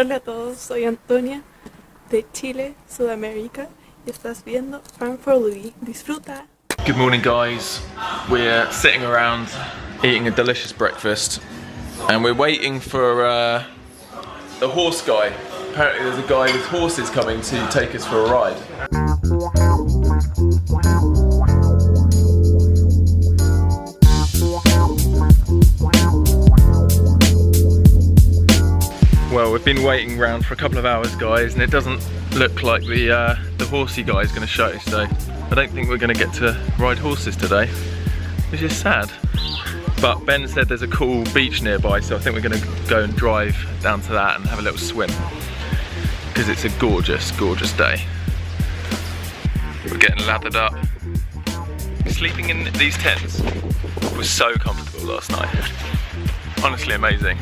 Hola a todos, soy Antonia de Chile, Sudamérica y estás viendo Louis. Disfruta! Good morning guys. We're sitting around eating a delicious breakfast and we're waiting for uh, the horse guy. Apparently there's a guy with horses coming to take us for a ride. Been waiting around for a couple of hours, guys, and it doesn't look like the uh, the horsey guy is going to show. So I don't think we're going to get to ride horses today, which is sad. But Ben said there's a cool beach nearby, so I think we're going to go and drive down to that and have a little swim because it's a gorgeous, gorgeous day. We're getting lathered up. Sleeping in these tents was so comfortable last night. Honestly amazing.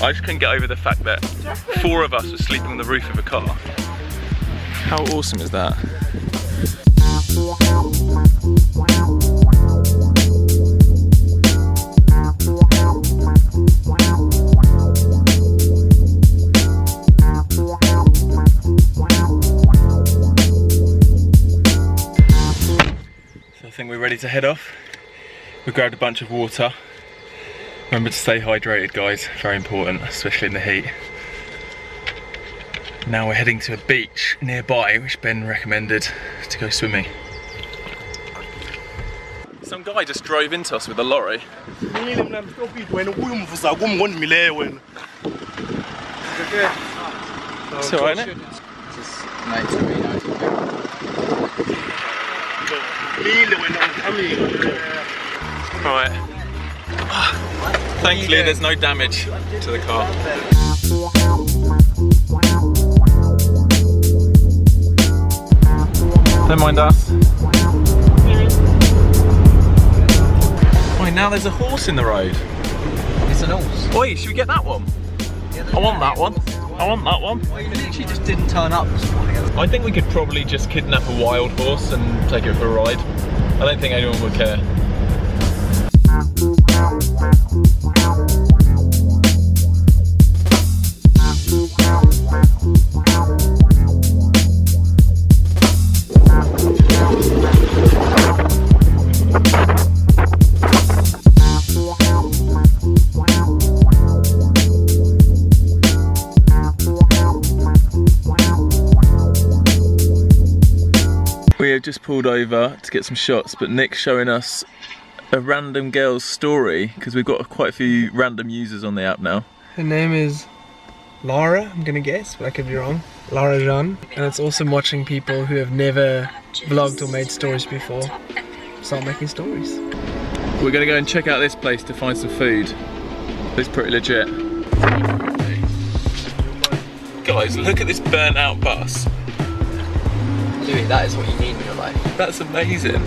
I just couldn't get over the fact that four of us were sleeping on the roof of a car. How awesome is that? So I think we're ready to head off. We grabbed a bunch of water. Remember to stay hydrated guys, very important, especially in the heat. Now we're heading to a beach nearby, which Ben recommended to go swimming. Some guy just drove into us with a lorry. It's alright, isn't it? Right. Thankfully, there's no damage to the car. Don't mind us. Wait, now there's a horse in the road. It's an horse. Wait, should we get that one? I want that one. I want that one. Well, you literally just didn't turn up. I think we could probably just kidnap a wild horse and take it for a ride. I don't think anyone would care. We have just pulled over to get some shots, but Nick's showing us a random girl's story because we've got quite a few random users on the app now. Her name is Laura, I'm gonna guess, but I could be wrong. Laura Jean. And it's awesome watching people who have never vlogged or made stories before start making stories. We're gonna go and check out this place to find some food. It's pretty legit. Guys, look at this burnt out bus. Louis, that is what you need in your life. That's amazing.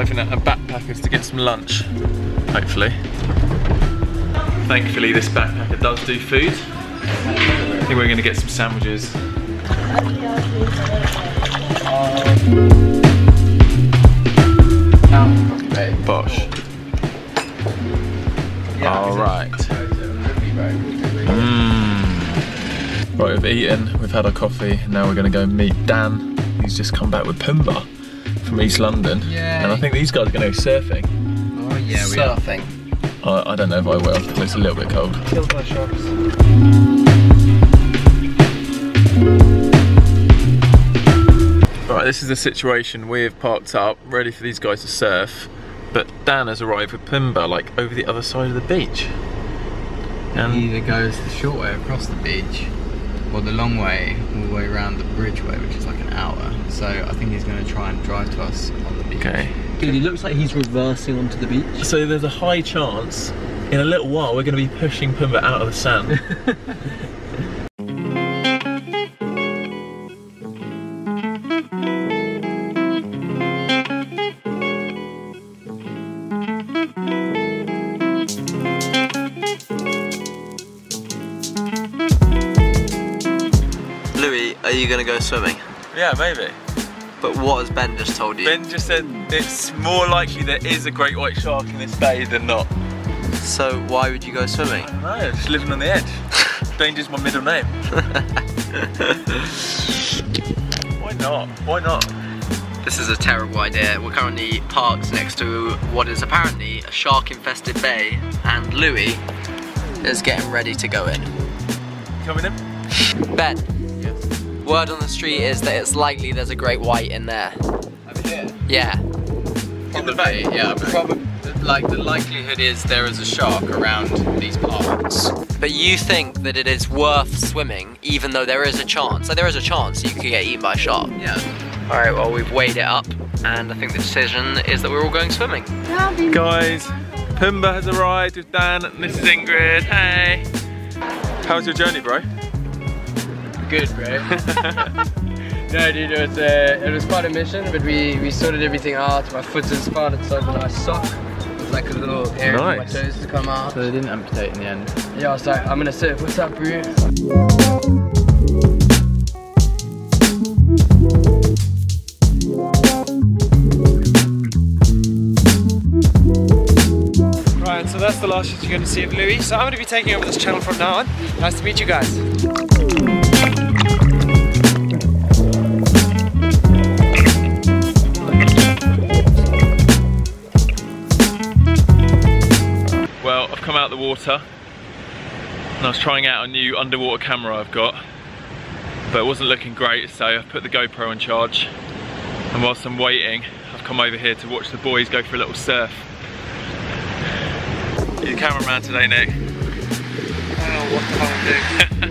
Arriving at a backpackers to get some lunch, hopefully. Thankfully, this backpacker does do food. I think we're going to get some sandwiches. Bosh. All right. Mm. Right, we've eaten, we've had our coffee, now we're going to go meet Dan, He's just come back with Pumbaa from East London. Yay. And I think these guys are going to go surfing. Oh yeah, we are. Surfing. I, I don't know if I will, because it's a little bit cold. Killed by sharks. Right, this is the situation. We've parked up, ready for these guys to surf, but Dan has arrived with Pumbaa, like over the other side of the beach. And He And either goes the short way across the beach or the long way all the way around the bridgeway, which is like an hour. So I think he's going to try and drive to us on the beach. okay, Dude, he looks like he's reversing onto the beach. so there's a high chance in a little while we're going to be pushing Pumbaa out of the sand. You gonna go swimming? yeah, maybe. But what has Ben just told you? Ben just said it's more likely there is a great white shark in this bay than not. So why would you go swimming? No, just living on the edge. Danger's my middle name. Why not? Why not? This is a terrible idea. We're currently parked next to what is apparently a shark-infested bay, and Louis is getting ready to go in. Coming in? Ben, word on the street is that it's likely there's a great white in there. Over here. Yeah. In the bay? yeah. Probably. Like the likelihood is there is a shark around these parts. But you think that it is worth swimming, even though there is a chance. Like there is a chance you could get eaten by a shark. Yeah. All right. Well, we've weighed it up, and I think the decision is that we're all going swimming. Guys, Pumbaa has arrived with Dan and this is Ingrid. Hey. How's your journey, bro? Good, bro. no, dude, it was uh, it was quite a mission, but we we sorted everything out. My foot is fine. It's over a nice sock. It's like a little area for my Nice. toes to come out. So they didn't amputate in the end. Yeah, so I'm gonna sit. What's up, bro? Right, so that's the last shot you're going to see of Louis. So I'm going to be taking over this channel from now on. Nice to meet you guys. Out the water and I was trying out a new underwater camera I've got, but it wasn't looking great, so I've put the GoPro on charge. And whilst I'm waiting, I've come over here to watch the boys go for a little surf. You're the cameraman today, Nick. I what the hell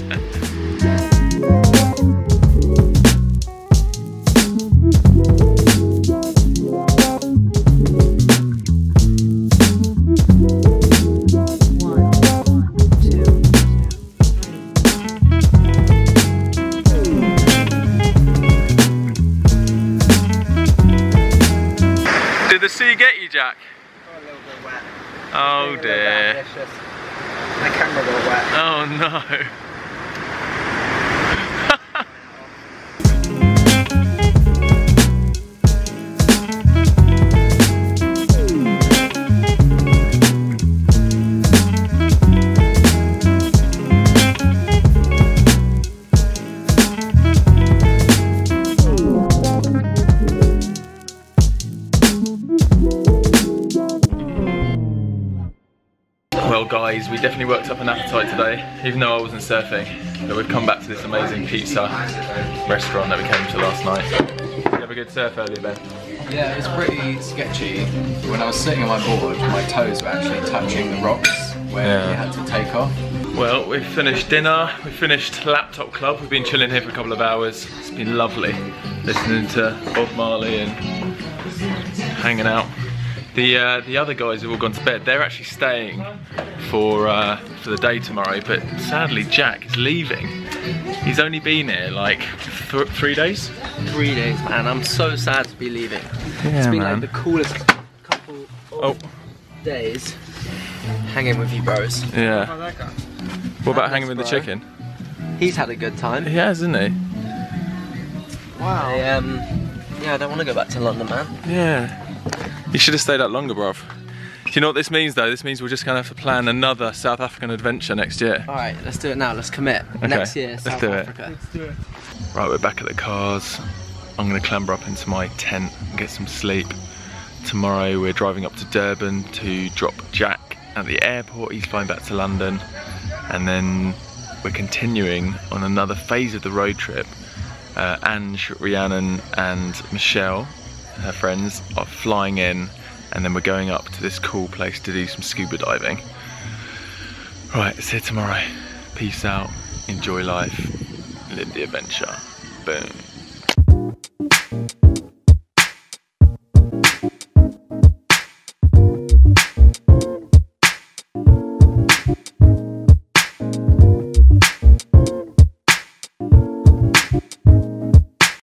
Did the sea get you, Jack? a little bit wet. Oh dear. My camera got wet. Oh no. Definitely worked up an appetite today, even though I wasn't surfing. But we've come back to this amazing pizza restaurant that we came to last night. You have a good surf earlier, Ben? Yeah, it was pretty sketchy. When I was sitting on my board, my toes were actually touching the rocks where Yeah. you had to take off. Well, we've finished dinner, we've finished Laptop Club, we've been chilling here for a couple of hours. It's been lovely, listening to Bob Marley and hanging out. The uh, the other guys have all gone to bed. They're actually staying for uh, for the day tomorrow, but sadly Jack is leaving. He's only been here like th three days. Three days, man. I'm so sad to be leaving. Yeah, it's been like the coolest couple Oh, days hanging with you bros. yeah. What about hanging with the chicken? He's had a good time. He has, isn't he? I, um, yeah, I don't want to go back to London, man. Yeah. You should have stayed out longer, bruv. Do you know what this means though? This means we're just gonna have to plan another South African adventure next year. All right, let's do it now. Let's commit. Okay. Next year, let's South do it. Africa. Right, we're back at the cars. I'm gonna clamber up into my tent and get some sleep. Tomorrow we're driving up to Durban to drop Jack at the airport. He's flying back to London. And then we're continuing on another phase of the road trip. Uh, Ange, Rhiannon and Michelle, her friends, are flying in and then we're going up to this cool place to do some scuba diving. Right, see you tomorrow. Peace out, enjoy life, live the adventure. Boom.